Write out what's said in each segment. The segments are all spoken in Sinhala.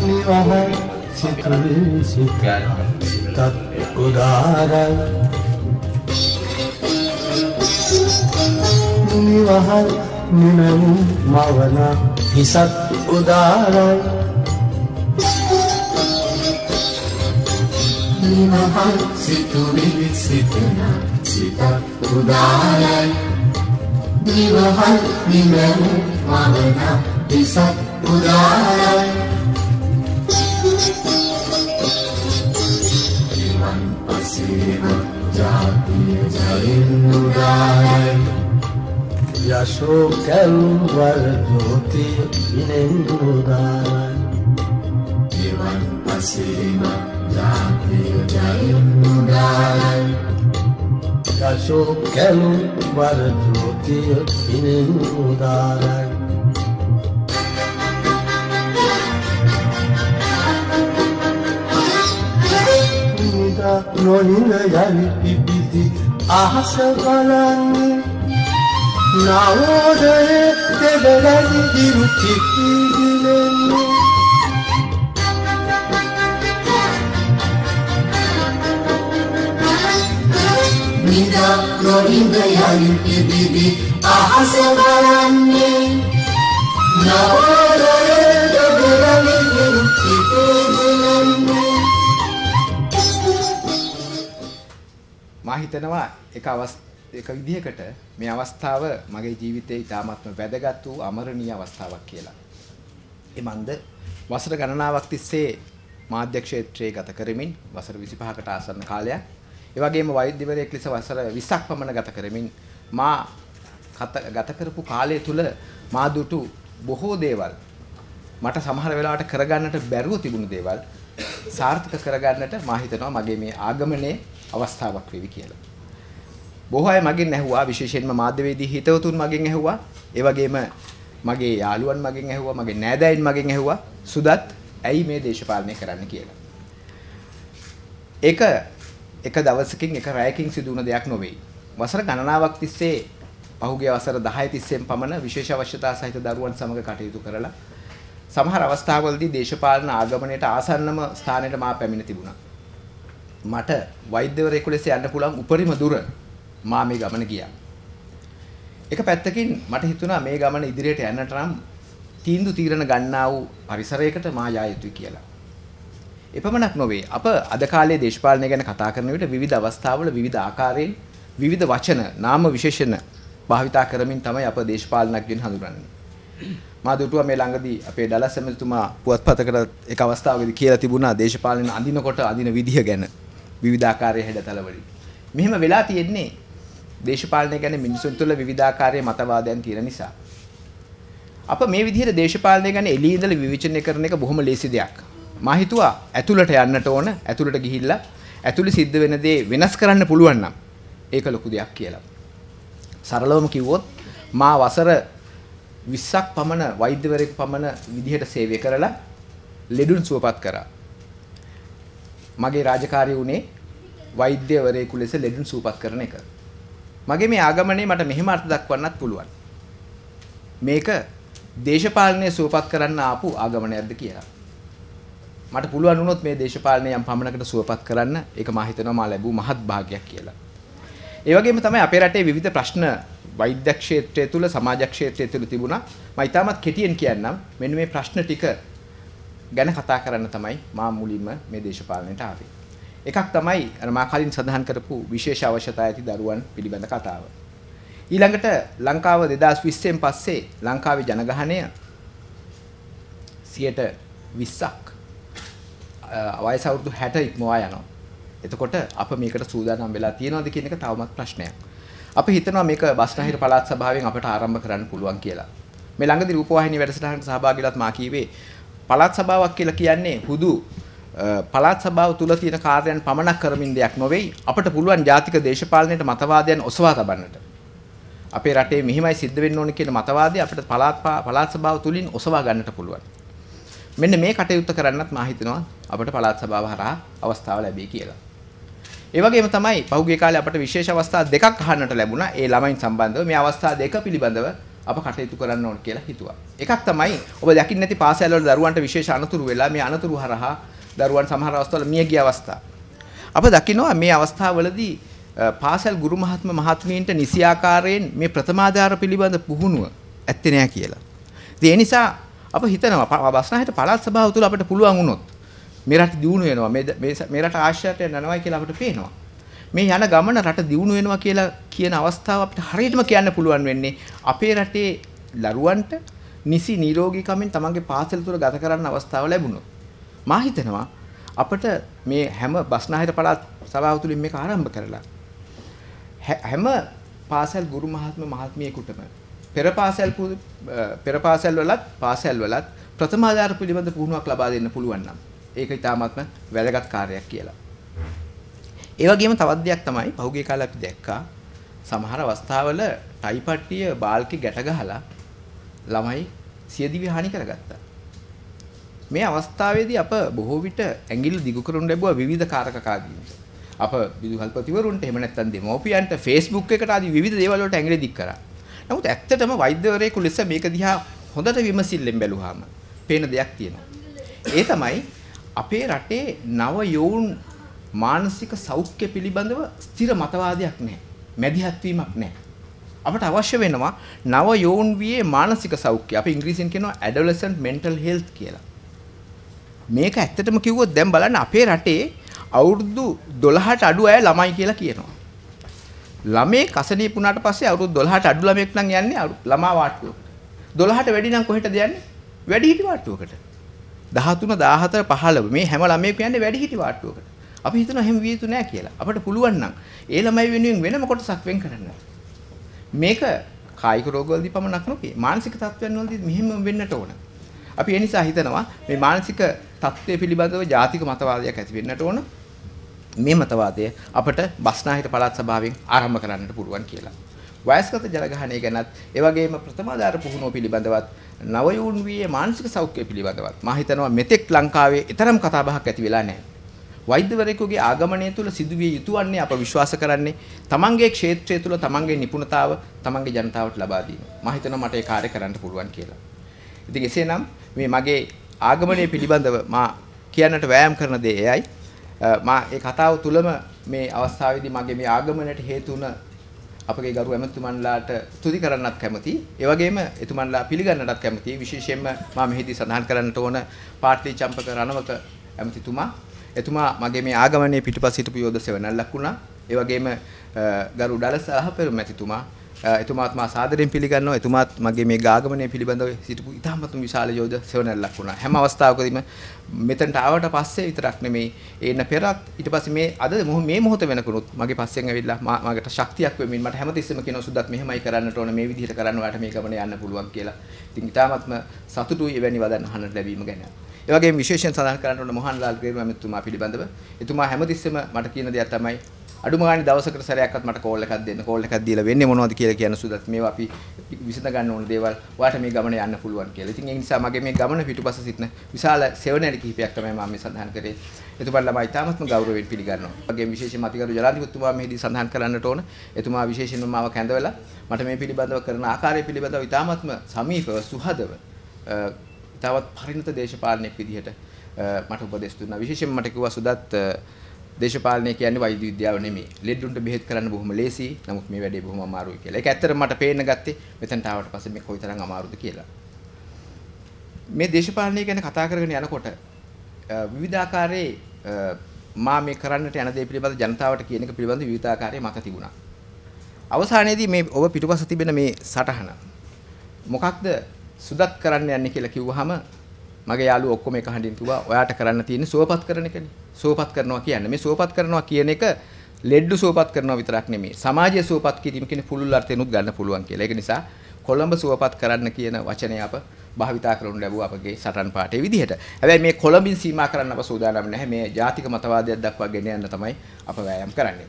නිවහල් සිතුවිලි සිතත් උදාරයි නිවහල් නිමෙමු මවන හිසත් උදාරයි නිවහල් සිතුවිලි සිතන සිතත් උදාරයි නිවහල් නිමෙමු මවන හිසත් උදාරයි ජීවන් පසේව ජාතිය ජයින් උදාරයි යශෝ කැල්වර ජෝතිය ඉනෙන් උදාරයි ජීවන් පසේව ජාතිය ජයින් උදාරයි යශෝ කැල්වර ජෝතිය ඉනෙන් උදාරයි නිදා නොනින යලි පිබිදි අහස බලන්නේ නවෝදයේ දෙබලදි දිරු කිකිදිලෙන්නේ නොනින යලි පිබිදි අහස බලන්නේ නවෝදයේ දිරු කිකිදිලෙන්නේ මා හිතනවා එක අවස් එක විදිහකට මේ අවස්ථාව මගේ ජීවිතයේ ඉතාමත්ම වැදගත් වූ අමරණීය අවස්ථාවක් කියලා. ඒ මන්ද වසර ගණනාවක් තිස්සේ මාධ්‍ය ක්ෂේත්‍රයේ ගත කරමින් වසර 25කට ආසන්න කාලයක් ඒ වගේම වෛද්‍යවරයෙක් ලෙස වසර 20ක් පමණ ගත කරමින් මා ගත කරපු කාලය තුල මා දුටු බොහෝ දේවල් මට සමහර වෙලාවට කරගන්නට බැරුව තිබුණු දේවල් සාර්ථක කරගන්නට මා හිතනවා මගේ මේ ආගමනයේ අවස්ථාවක් වෙවි කියලා. බොහෝ අය මගෙන් ඇහුවා විශේෂයෙන්ම මාධ්‍යවේදී හිතවතුන් මගෙන් ඇහුවා. ඒ වගේම මගේ යාළුවන් මගෙන් ඇහුවා, මගේ නෑදෑයින් මගෙන් ඇහුවා සුදත් ඇයි මේ දේශපාලනය කරන්න කියලා. ඒක එක දවසකින් එක රැයකින් සිදු වුණ දෙයක් නොවේ. වසර ගණනාවක් තිස්සේ පහුගිය වසර 10 තිස්සෙන් පමණ විශේෂ අවශ්‍යතා සහිත දරුවන් සමග කටයුතු කරලා සමහර අවස්ථාවලදී දේශපාලන ආගමනයට ආසන්නම ස්ථානයට මා පැමිණ තිබුණා. මට වෛද්‍යවරයෙකු ලෙස යන්න පුළුවන් උපරිම දුර මා මේ ගමන ගියා. එක පැත්තකින් මට හිතුණා මේ ගමන ඉදිරියට යන්නට නම් තීන්දුව తీරන ගන්නා වූ පරිසරයකට මා යා යුතුයි කියලා. එපමණක් නොවේ අප අද කාලේ දේශපාලනය ගැන කතා කරන විට විවිධ අවස්ථාවල විවිධ ආකාරයෙන් විවිධ වචන නාම විශේෂණ භාවිතා කරමින් තමයි අප දේශපාලනඥයන් හඳුන්වන්නේ. මා දුටුවා මේ ළඟදී අපේ ඩලස් ඇමතිතුමා පුවත්පතකට එක අවස්ථාවකදී කියලා තිබුණා දේශපාලන අඳිනකොට අඳින විදිහ ගැන විවිධාකාරයේ හැඩතල වලින්. මෙහෙම වෙලා තියෙන්නේ දේශපාලනය ගැන මිනිසුන් තුළ විවිධාකාරයේ මතවාදයන් තියෙන නිසා. අප මේ විදිහට දේශපාලනය ගැන එළිය ඉඳලා විවේචනය කරන එක බොහොම ලේසි දෙයක්. මා හිතුවා ඇතුළට යන්නට ඕන ඇතුළට ගිහිල්ලා ඇතුළේ සිද්ධ වෙන දේ වෙනස් කරන්න පුළුවන් නම් ඒක ලොකු දෙයක් කියලා. සරලවම කිව්වොත් මා වසර 20ක් පමණ වෛද්‍යවරයෙකු පමණ විදිහට සේවය කරලා ලෙඩුන් සුවපත් කරා. මගේ රාජකාරිය උනේ වෛද්‍යවරයෙකු ලෙස ලෙඩුන් සුවපත් කරන එක. මගේ මේ ආගමනේ මට මෙහෙම අර්ථ දක්වන්නත් පුළුවන්. මේක දේශපාලනය සුවපත් කරන්න ආපු ආගමනයක්ද කියලා. මට පුළුවන් වුණොත් මේ දේශපාලනය යම් පමණකට සුවපත් කරන්න ඒක මා හිතනවා මා ලැබූ මහත් භාගයක් කියලා. ඒ වගේම තමයි අපේ රටේ විවිධ ප්‍රශ්න වෛද්‍ය ක්ෂේත්‍රය තුල සමාජ ක්ෂේත්‍රය තුල තිබුණා. මම ඊටමත් කෙටියෙන් කියන්නම්. මෙන්න මේ ප්‍රශ්න ටික ගැන කතා කරන්න තමයි මා මුලින්ම මේ දේශපාලනයට ආවේ. එකක් තමයි අර මා කලින් සඳහන් කරපු විශේෂ අවශ්‍යතා ඇති දරුවන් පිළිබඳ කතාව. ඊළඟට ලංකාව 2020න් පස්සේ ලංකාවේ ජනගහනය 20ක් වයස අවුරුදු 60 ඉක්මවා යනවා. එතකොට අප මේකට සූදානම් වෙලා තියෙනවද කියන එක තවමත් ප්‍රශ්නයක්. අපි හිතනවා මේක බස්නාහිර පළාත් සභාවෙන් අපට ආරම්භ කරන්න පුළුවන් කියලා. මේ ළඟදී රූපවාහිනී වැඩසටහනට සහභාගීලාත් මා කීවේ පළාත් සභාවක් කියලා කියන්නේ හුදු පළාත් සභාව තුල තියෙන කාර්යයන් පමණක් කරමින් දෙයක් නොවේයි අපට පුළුවන් ජාතික දේශපාලනයට මතවාදයන් ඔසවා තබන්නට. අපේ රටේ මෙහිමයි සිද්ධ වෙන්න ඕනේ කියන මතවාදය අපිට පළාත් පළාත් සභාව තුලින් ඔසවා ගන්නට පුළුවන්. මෙන්න මේ කටයුත්ත කරන්නත් මා හිතනවා අපට පළාත් සභාව හරහා අවස්ථාව ලැබෙයි කියලා. ඒ වගේම තමයි පහුගිය කාලේ අපට විශේෂ අවස්ථා දෙකක් අහන්නට ලැබුණා. ඒ ළමයින් සම්බන්ධව මේ අවස්ථා දෙක පිළිබඳව අප කටයුතු කරන්න ඕන කියලා හිතුවා. එකක් තමයි ඔබ දකින්න නැති පාසල් වල දරුවන්ට විශේෂ අනතුරු වෙලා මේ අනතුරු හරහා දරුවන් සමහර අවස්ථාවල මිය ගිය අවස්ථා. අප දකිනවා මේ අවස්ථාවවලදී පාසල් ගුරු මහත්ම මහත්මීන්ට නිසි ආකාරයෙන් මේ ප්‍රථමාධාර පිළිබඳ පුහුණුව ඇත්තේ නැහැ කියලා. ඒ නිසා අප හිතනවා බස්නාහිර පළාත් සභාව තුළ අපිට පුළුවන් වුණොත් මේ රට දියුණු වෙනවා මේ මේ රට ආශ්‍රයයට යනවා කියලා අපිට පේනවා. මේ යන ගමන රට දියුණු වෙනවා කියලා කියන අවස්ථාව අපිට හරියටම කියන්න පුළුවන් වෙන්නේ අපේ රටේ දරුවන්ට නිසි නිරෝගීකමින් තමන්ගේ පාසල තුළ ගත කරන්න අවස්ථාව ලැබුණොත්. මා හිතනවා අපිට මේ හැම බස්නාහිර පළාත් සභාව තුළින් මේක ආරම්භ කරලා හැම පාසල් ගුරු මහත්ම මහත්මියෙකුටම පෙර පාසල් පෙර පාසල් වලත් පාසල් වලත් ප්‍රථම ආධාර පිළිබඳ පුහුණුවක් ලබා දෙන්න පුළුවන් නම් ඒක ඉතාමත්ම වැදගත් කාර්යයක් කියලා. ඒ වගේම තවත් දෙයක් තමයි පහුගිය කාලේ අපි දැක්කා සමහර අවස්ථාවල ටයිපට්ටිය බාල්කි ගැට ගහලා ළමයි සියදිවි හානි කරගත්තා. මේ අවස්ථාවේදී අප බොහෝ විට ඇඟිල්ල දිගු කරනු ලැබුවා විවිධ කාරකකාදීන්ට. අප විදුහල්පතිවරුන්ට එහෙම නැත්නම් දෙමෝපියන්ට Facebook එකට ආදී විවිධ දේවල් වලට ඇඟිලි දික් කරා. නමුත් ඇත්තටම වෛද්‍යවරයෙකු ලෙස මේක දිහා හොඳට විමසිල්ලෙන් බැලුවාම පේන දෙයක් තියෙනවා. ඒ තමයි අපේ රටේ නව යෝන් මානසික සෞඛ්‍ය පිළිබඳව ස්ථිර මතවාදයක් නැහැ. මැදිහත් වීමක් නැහැ. අපට අවශ්‍ය වෙනවා නව යෝන් වියේ මානසික සෞඛ්‍ය. අපි ඉංග්‍රීසියෙන් කියනවා adolescent mental health කියලා. මේක ඇත්තටම කිව්වොත් දැන් බලන්න අපේ රටේ අවුරුදු 12ට අඩු අය ළමයි කියලා කියනවා. ළමේ කසනීප වුණාට පස්සේ අවුරුදු 12ට අඩු ළමෙක් නම් යන්නේ ළමා වාට්ටුවකට. 12ට වැඩි නම් කොහෙටද යන්නේ? වැඩිහිටි වාට්ටුවකට. 13 14 15 මේ හැම ළමයෙක් යන්නේ වැඩිහිටි වාට්ටුවකට. අපි හිතනවා එහෙම විය යුතු නෑ කියලා. අපිට පුළුවන් නම් ඒ ළමයි වෙනුවෙන් වෙනම කොටසක් වෙන් කරන්න. මේක කායික රෝගවලදී පමණක් නෙවෙයි මානසික තත්ත්වයන් වලදී මෙහෙම වෙන්නට ඕන. අපි ඒ නිසා හිතනවා මේ මානසික තත්ත්වය පිළිබඳව ජාතික මතවාදයක් ඇති වෙන්නට ඕන. මේ මතවාදය අපට බස්නාහිර පළාත් සභාවෙන් ආරම්භ කරන්නට පුළුවන් කියලා. වයස්ගත ජලගහනය ගැනත් ඒ වගේම ප්‍රථමාධාර පුහුණුව පිළිබඳවත් නවයුන් වී මානසික සෞඛ්‍ය පිළිබඳවත් මා හිතනවා මෙතෙක් ලංකාවේ ඊතරම් කතා බහක් ඇති වෙලා නැහැ. වෛද්‍යවරයෙකුගේ ආගමනය තුළ සිදුවිය යුතු වන්නේ අප විශ්වාස කරන්නේ තමන්ගේ ක්ෂේත්‍රය තුළ තමන්ගේ නිපුණතාව තමන්ගේ ජනතාවට ලබා දීම. මා හිතනවා මට ඒ කාර්ය කරන්න පුළුවන් කියලා. ඉතින් එසේනම් මේ මගේ ආගමනය පිළිබඳව මා කියන්නට වෑයම් කරන දේ එයයි. මා ඒ කතාව තුළම මේ අවස්ථාවේදී මගේ මේ ආගමනයට හේතු වුණ අපගේ ගරු ඇමතුමන්ලාට ස්තුති කරන්නත් කැමතියි. ඒ වගේම එතුමන්ලා පිළිගන්නටත් කැමතියි. විශේෂයෙන්ම මා මෙහිදී සඳහන් කරන්නට ඕන පාර්ලි චම්පක රණවක ඇමතිතුමා. එතුමා මගේ මේ ආගමනයේ පිටුපස හිටපු යෝධ සෙවණැල්ලක් වුණා. ඒ වගේම ගරු ඩලස් අහපෙරු මැතිතුමා එතුමාත් මා සාදරයෙන් පිළිගන්නවා එතුමාත් මගේ මේ ගාගමනය පිළිබඳව සිටපු ඉතාමත්ම විශාල යෝධ සෙවණැල්ලක් වුණා හැම අවස්ථාවකදීම මෙතනට ආවට පස්සේ විතරක් නෙමෙයි එන්න පෙරත් ඊට පස්සේ මේ අද මේ මොහොත වෙනකුණුත් මගේ පස්සෙන් ඇවිල්ලා මකට ශක්තියක් වෙමින් මට හැමතිස්සෙම කියනවා සුද්දත් මෙහෙමයි කරන්නට ඕන මේ විදිහට කරන්න ඔයාලට මේ ගමන යන්න පුළුවන් කියලා. ඉතින් ඉතාමත්ම සතුටුයි එවැනි වදන් අහන්නට ලැබීම ගැන. ඒ වගේම විශේෂයෙන් සඳහන් කරන්න ඕන මොහන්ලාල් ග්‍රේරු ඇමතුමා පිළිබඳව එතුමා හැමතිස්සෙම මට කියන දෙයක් තමයි අඩුම ගානේ දවසකට සැරයක්වත් මට කෝල් එකක් දෙන්න කෝල් එකක් දීලා වෙන්නේ මොනවද කියලා කියන සුදත් මේවා අපි විසඳ ගන්න ඕන දේවල් ඔයාලට මේ ගමන යන්න පුළුවන් කියලා. ඉතින් ඒ නිසා මගේ මේ ගමන පිටුපස සිටින විශාල සෙවණැලි කිහිපයක් තමයි මම මේ සඳහන් කරේ. එතුමාලා මම ඉතාමත්ම ගෞරවයෙන් පිළිගන්නවා. වගේම විශේෂයෙන්ම අතිගරු ජනාධිපතිතුමා මෙහිදී සඳහන් කරන්නට ඕන. එතුමා විශේෂයෙන්ම මාව කැඳවලා මට මේ පිළිබඳව කරන ආකාරය පිළිබඳව ඉතාමත්ම සමීපව සුහදව තවත් පරිණත දේශපාලනයක් විදිහට මට උපදෙස් දුන්නා. විශේෂයෙන්ම මට කිව්වා සුදත් දේශපාලනය කියන්නේ වෛද්‍ය විද්‍යාව නෙමෙයි. ලෙඩුන්ට බෙහෙත් කරන්න බොහොම ලේසියි. නමුත් මේ වැඩේ බොහොම අමාරුයි කියලා. ඒක ඇත්තටම මට පේන්න ගත්තේ මෙතනට ආවට පස්සේ මේ කොයිතරම් අමාරුද කියලා. මේ දේශපාලනය ගැන කතා කරගෙන යනකොට විවිධාකාරයේ මා මේ කරන්නට යන දේ පිළිබඳ ජනතාවට කියන එක පිළිබඳ විවිධාකාරයේ මත තිබුණා. අවසානයේදී මේ ඔබ පිටුපස තිබෙන මේ සටහන මොකක්ද සුදත් කරන්න යන්නේ කියලා කිව්වහම මගේ යාළුවෝ ඔක්කොම එක හඬින් කිව්වා ඔයාට කරන්න තියෙන්නේ සුවපත් කරන එකනේ. සුවපත් කරනවා කියන්නේ මේ සුවපත් කරනවා කියන එක ලෙඩ්ඩු සුවපත් කරනවා විතරක් නෙමෙයි. සමාජය සුවපත් කිරීම කියන පුළුල් අර්ථයනුත් ගන්න පුළුවන් කියලා. ඒක නිසා කොළඹ සුවපත් කරන්න කියන වචනය අප භාවිතා කරනු ලැබුවා අපගේ සටන් පාඨයේ විදිහට. හැබැයි මේ කොළඹින් සීමා කරන්න අප සූදානම් නැහැ. මේ ජාතික මතවාදයක් දක්වා ගෙන යන්න තමයි අප වෑයම් කරන්නේ.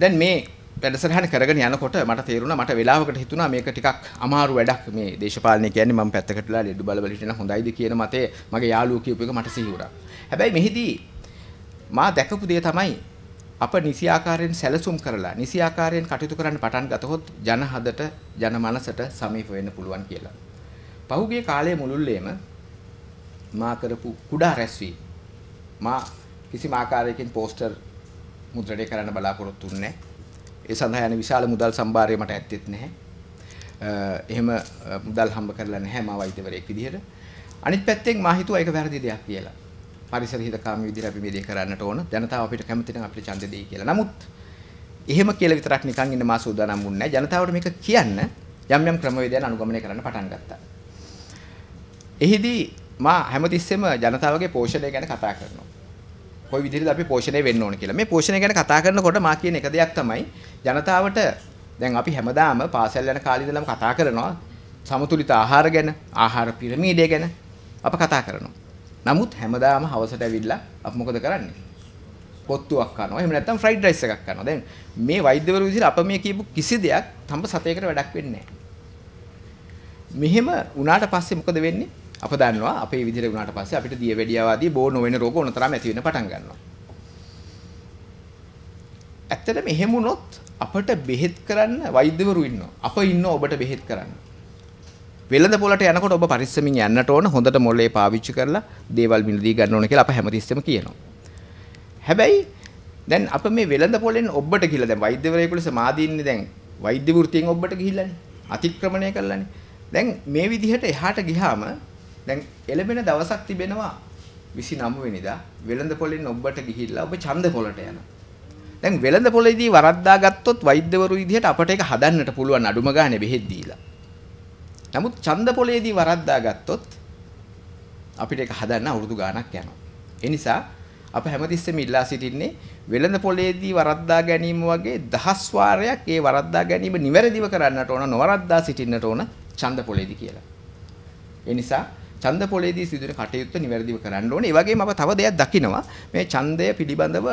දැන් මේ වැඩසටහන කරගෙන යනකොට මට තේරුණා මට වෙලාවකට හිතුණා මේක ටිකක් අමාරු වැඩක් මේ දේශපාලනය කියන්නේ මම පැත්තකටලා ලෙඩ බල බල හිටින හොඳයිද කියන මතේ මගේ යාළුවෝ කියපු එක මට සිහි වුණා. හැබැයි මෙහිදී මා දැකපු දේ තමයි අප නිසි ආකාරයෙන් සැලසුම් කරලා නිසි ආකාරයෙන් කටයුතු කරන්න පටන් ගතහොත් ජනහදට ජනමනසට සමීප වෙන්න පුළුවන් කියලා. පහුගිය කාලයේ මුළුල්ලේම මා කරපු කුඩා රැස්වීම මා කිසිම ආකාරයකින් පෝස්ටර් මුද්‍රණය කරන්න බලාපොරොත්තු වෙන්නේ ඒ සඳහා යන විශාල මුදල් සම්භාරය මට ඇත්තෙත් නැහැ. එහෙම මුදල් හම්බ කරලා නැහැ මා වෛද්‍යවරයෙක් විදිහට. අනිත් පැත්තෙන් මා හිතුවා ඒක වැරදි දෙයක් කියලා. පරිසර හිතකාමී විදිහට අපි මේ දේ කරන්නට ඕන. ජනතාව අපිට කැමති නම් අපිට ඡන්දෙ දෙයි කියලා. නමුත් එහෙම කියලා විතරක් නිකන් ඉන්න මා සූදානම් වුණේ නැහැ. ජනතාවට මේක කියන්න යම් යම් ක්‍රමවේදයන් අනුගමනය කරන්න පටන් ගත්තා. එහිදී මා හැමතිස්සෙම ජනතාවගේ පෝෂණය ගැන කතා කරනවා. කොයි විදිහටද අපි පෝෂණය වෙන්න ඕන කියලා. මේ පෝෂණය ගැන කතා කරනකොට මා කියන එක දෙයක් තමයි ජනතාවට දැන් අපි හැමදාම පාසල් යන කාලේ ඉඳලම කතා කරනවා සමතුලිත ආහාර ගැන, ආහාර පිරමීඩය ගැන අප කතා කරනවා. නමුත් හැමදාම හවසට ඇවිල්ලා අපි මොකද කරන්නේ? පොත්තුවක් කනවා. එහෙම නැත්නම් ෆ්‍රයිඩ් රයිස් එකක් කනවා. දැන් මේ වෛද්‍යවරු විදිහට අප මේ කියපු කිසි දෙයක් තඹ සතේකට වැඩක් වෙන්නේ මෙහෙම වුණාට පස්සේ මොකද වෙන්නේ? අප දන්නවා අපේ විදිහට වුණාට පස්සේ අපිට දියවැඩියාව ආදී බෝ නොවන රෝග ඕන තරම් ඇති වෙන්න පටන් ගන්නවා. ඇත්තටම එහෙම වුණොත් අපට බෙහෙත් කරන්න වෛද්‍යවරු ඉන්නවා. අප ඉන්නවා ඔබට බෙහෙත් කරන්න. වෙළඳ පොළට යනකොට ඔබ පරිස්සමින් යන්නට ඕන හොඳට මොලේ පාවිච්චි කරලා දේවල් මිලදී ගන්න ඕන කියලා අප හැමතිස්සෙම කියනවා. හැබැයි දැන් අප මේ වෙළඳ පොළෙන් ඔබට කියලා දැන් වෛද්‍යවරයෙකු ලෙස මාදීන්නේ දැන් වෛද්‍ය වෘත්තියෙන් ඔබට ගිහිල්ලානේ. අතික්‍රමණය කළානේ. දැන් මේ විදිහට එහාට ගියාම දැන් එළඹෙන දවසක් තිබෙනවා 29 වෙනිදා වෙළඳ පොළෙන් ඔබට ගිහිල්ලා ඔබ ඡන්ද පොළට යනවා. දැන් වෙළඳ පොළේදී වරද්දා ගත්තොත් වෛද්‍යවරු විදිහට අපට ඒක හදන්නට පුළුවන් අඩුම ගානේ බෙහෙත් දීලා. නමුත් ඡන්ද පොළේදී වරද්දා ගත්තොත් අපිට ඒක හදන්න අවුරුදු ගාණක් යනවා. ඒ නිසා අප හැමතිස්සෙම ඉල්ලා සිටින්නේ වෙළඳ පොළේදී වරද්දා ගැනීම වගේ දහස් වාරයක් ඒ වරද්දා ගැනීම නිවැරදිව කරන්නට ඕන නොවරද්දා සිටින්නට ඕන ඡන්ද පොළේදී කියලා. ඒ නිසා ඡන්ද පොලේදී සිදුවෙන කටයුත්ත නිවැරදිව කරන්න ඕනේ. ඒ වගේම අප තව දෙයක් දකිනවා. මේ ඡන්දය පිළිබඳව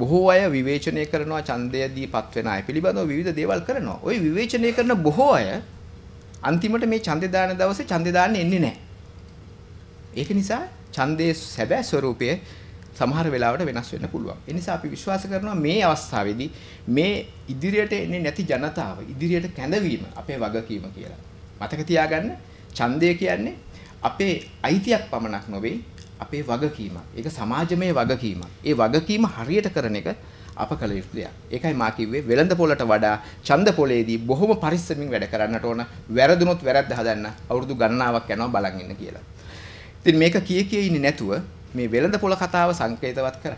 බොහෝ අය විවේචනය කරනවා ඡන්දයදී පත්වෙන අය පිළිබඳව විවිධ දේවල් කරනවා. ওই විවේචනය කරන බොහෝ අය අන්තිමට මේ ඡන්දේ දාන දවසේ ඡන්දේ දාන්න එන්නේ නැහැ. ඒක නිසා ඡන්දේ සැබෑ ස්වરૂපය සමහර වෙලාවට වෙනස් වෙන්න පුළුවන්. ඒ නිසා අපි විශ්වාස කරනවා මේ අවස්ථාවේදී මේ ඉදිරියට එන්නේ නැති ජනතාව ඉදිරියට කැඳවීම අපේ වගකීම කියලා. මතක තියාගන්න ඡන්දය කියන්නේ අපේ අයිතියක් පමණක් නොවේ අපේ වගකීමක්. ඒක සමාජමය වගකීමක්. ඒ වගකීම හරියට කරන එක අප කළ යුතු දෙයක්. ඒකයි මා කිව්වේ වෙළඳ පොළට වඩා ඡන්ද පොළේදී බොහොම පරිස්සමින් වැඩ කරන්නට ඕන. වැරදුනොත් වැරද්ද හදන්න අවුරුදු ගණනාවක් යනවා බලන් ඉන්න කියලා. ඉතින් මේක කී කී ඉන්නේ නැතුව මේ වෙළඳ පොළ කතාව සංකේතවත් කර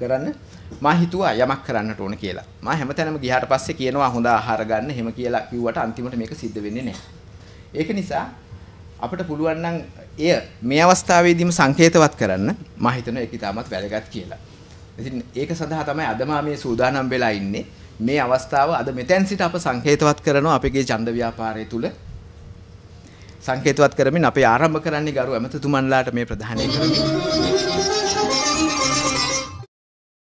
කරන්න මා හිතුවා යමක් කරන්නට ඕන කියලා. මා හැමතැනම ගියාට පස්සේ කියනවා හොඳ ආහාර ගන්න එහෙම කියලා කිව්වට අන්තිමට මේක සිද්ධ වෙන්නේ නැහැ. ඒක නිසා අපිට පුළුවන් නම් එය මේ අවස්ථාවේදීම සංකේතවත් කරන්න මා හිතනවා ඒක ඉතාමත් වැදගත් කියලා. ඉතින් ඒක සඳහා තමයි අද මා මේ සූදානම් වෙලා ඉන්නේ. මේ අවස්ථාව අද මෙතෙන් සිට අප සංකේතවත් කරනවා අපගේ ඡන්ද ව්‍යාපාරය තුල සංකේතවත් කරමින් අපි ආරම්භ කරන්නේ ගරු ඇමතුතුමන්ලාට මේ ප්‍රධානය කරමින්